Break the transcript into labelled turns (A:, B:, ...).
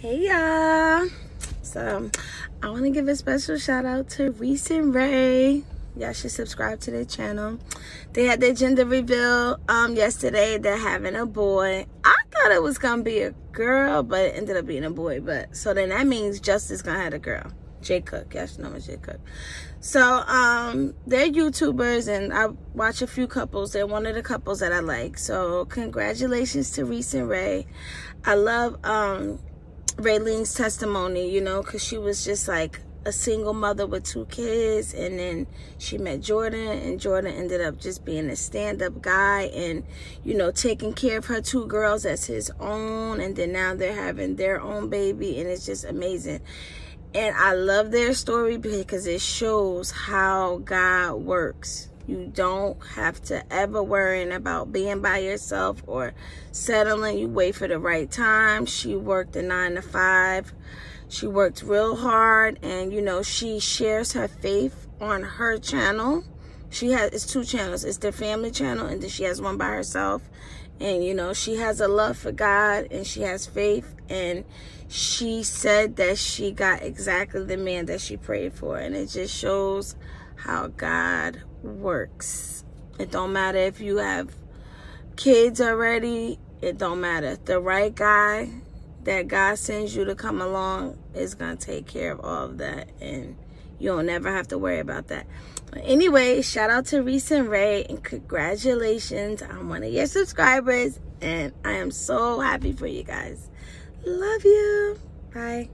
A: Hey y'all. So I want to give a special shout out to Reece and Ray. Y'all should subscribe to their channel. They had their gender reveal um yesterday. They're having a boy. I thought it was gonna be a girl, but it ended up being a boy. But so then that means Justice gonna have a girl. Jay Cook. Yes, know Jay Cook. So um they're YouTubers and I watch a few couples. They're one of the couples that I like. So congratulations to Reece and Ray. I love um Raylene's testimony, you know, because she was just like a single mother with two kids and then she met Jordan and Jordan ended up just being a stand-up guy and you know taking care of her two girls as his own and then now they're having their own baby and it's just amazing. And I love their story because it shows how God works you don't have to ever worrying about being by yourself or settling. You wait for the right time. She worked a nine to five. She worked real hard and, you know, she shares her faith on her channel. She has, it's two channels. It's the family channel and then she has one by herself. And, you know, she has a love for God and she has faith. And she said that she got exactly the man that she prayed for. And it just shows how God works. It don't matter if you have kids already. It don't matter. The right guy that God sends you to come along is going to take care of all of that. And you'll never have to worry about that. But anyway, shout out to Reece and Ray and congratulations on one of your subscribers. And I am so happy for you guys. Love you. Bye.